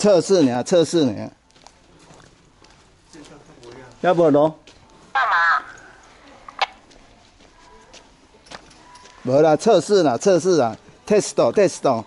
测试你啊，测试呢。要不咯？干嘛？无啦，测试啦，测试啦，test，test。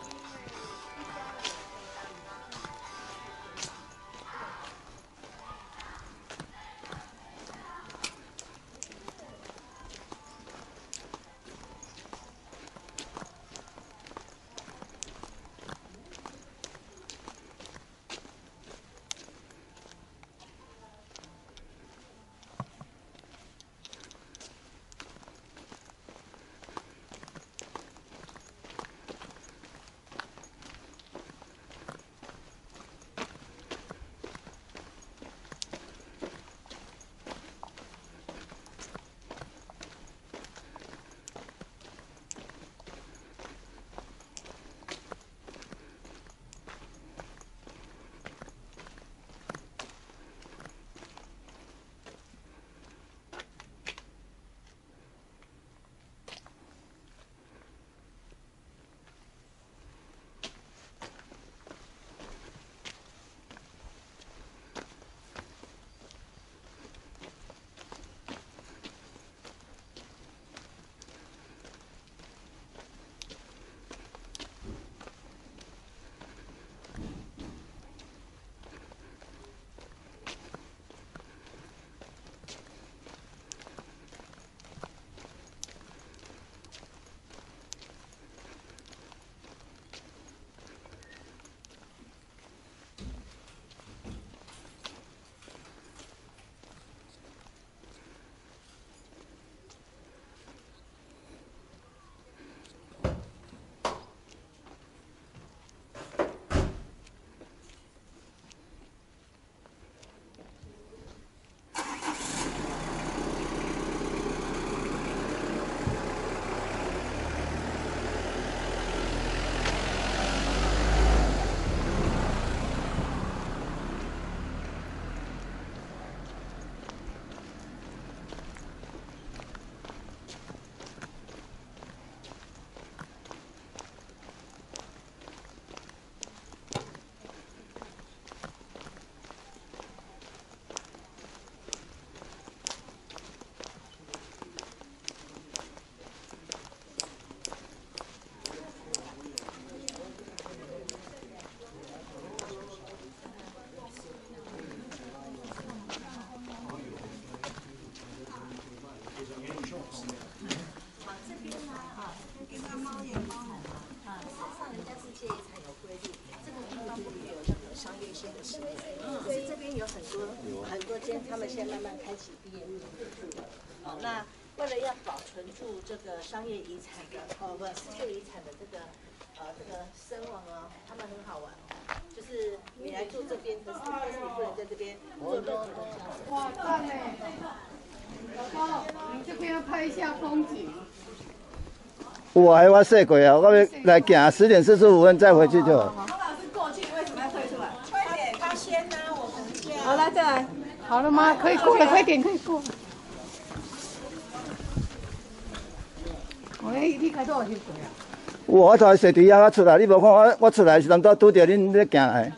他们先慢慢开启毕业入住了。好，那为了要保存住这个商业遗产的，哦不，世界遗产的这个呃这个声望啊，他们很好玩，就是你来住这边，可是但是你不能在这边做任何的交易。哇，赞嘞！老高，你这边要拍一下风景。我还我睡过啊，我要来行十点四十五分再回去就好。洪老师过去为什么要退出来？快点，他先呢，我们先。好，来再来。好了吗？可以过了，快点，可以过。喂，你开多少钱水啊？我才坐地下出来，你无看我，我出来时候都拄着恁在行来。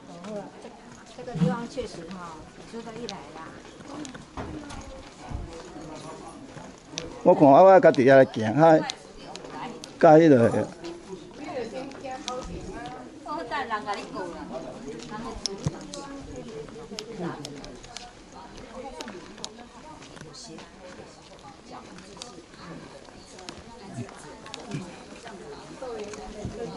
这个地方确实哈，值得一来。我看我我家底下来行，嗨，加迄。过来。然后，那，这个，